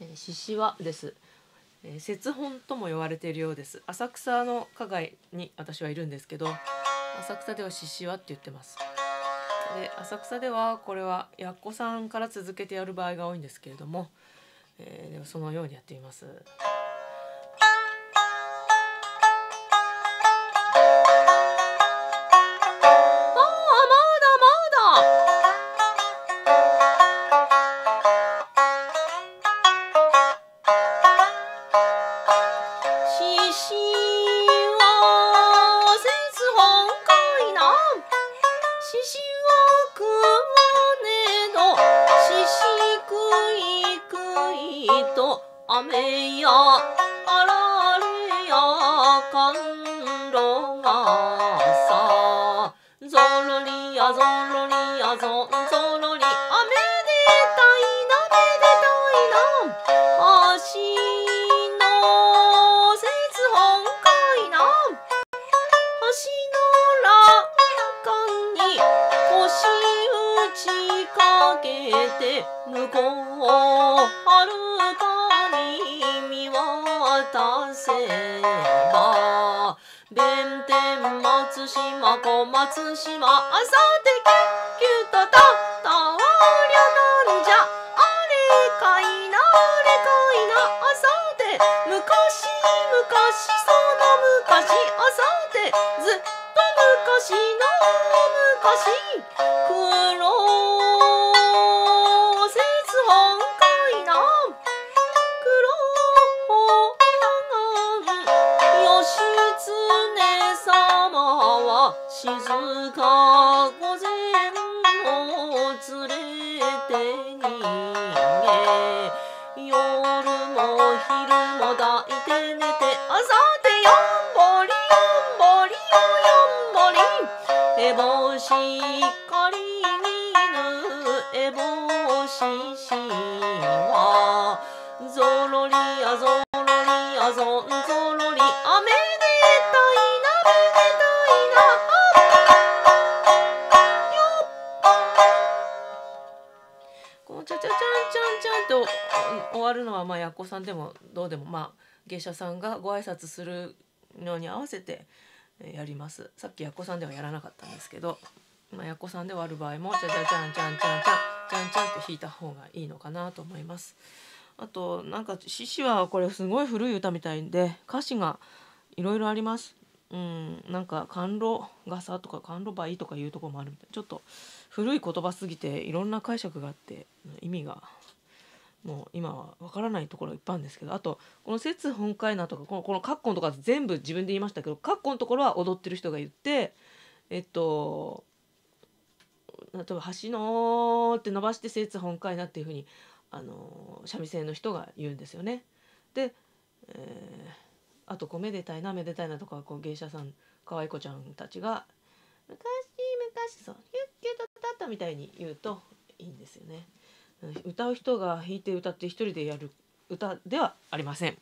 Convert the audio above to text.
え獅子輪です、えー、節本とも呼ばれているようです。浅草の花街に私はいるんですけど浅草では獅子輪って言ってます。で浅草ではこれはやっこさんから続けてやる場合が多いんですけれども、えーでもそのようにやってみます。雨やあられや甘露がさ。ぞろりやぞろりやぞぞ。の欄干に腰打ちかけて向こうはるかに見渡せば弁天松島小松島あさてキュッキュッとたったわりゃなんじゃあれかいなあれかいなあさて昔昔その昔あさてずっと昔の昔黒節本海南黒本義経様は静か御前を連れて逃げえぼしかりにぬえぼうししはぞろりやぞろりやぞんぞろりあめでたいなめでたいな。あよこのチャチャチャンチャンチャンって終わるのはまあやっこさんでもどうでも。まあ芸者さんがご挨拶するのに合わせてやります。さっきやっこさんではやらなかったんですけど、まあ、やっこさんで終わる場合もチャチャチャンチャンチャンチャンチャンチャンって弾いた方がいいのかなと思います。あとなんか獅子はこれすごい古い歌みたいで歌詞がいろいろあります。うんなんか甘露傘とか甘露梅とかいうところもあるみたい。ちょっと古い言葉すぎていろんな解釈があって意味がもう今はわからないところいっぱいあるんですけどあとこの「節本海な」とかこのこのカッコンとか全部自分で言いましたけどカッコのところは踊ってる人が言ってえっと例えば「橋の」って伸ばして「節本海な」っていうふうにあの三味線の人が言うんですよね。で、えーあとこう「めでたいなめでたいな」とかこう芸者さん可愛い子ちゃんたちが「昔昔そうヒュッキュッとタッタ」みたいに言うといいんですよね。歌う人が弾いて歌って一人でやる歌ではありません。